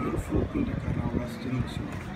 フォークの柄を忘れてしまう。